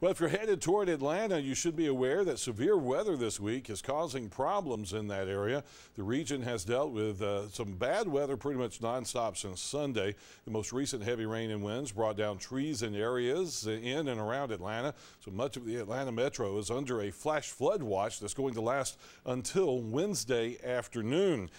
Well, if you're headed toward Atlanta, you should be aware that severe weather this week is causing problems in that area. The region has dealt with uh, some bad weather pretty much nonstop since Sunday. The most recent heavy rain and winds brought down trees in areas in and around Atlanta. So much of the Atlanta metro is under a flash flood watch that's going to last until Wednesday afternoon.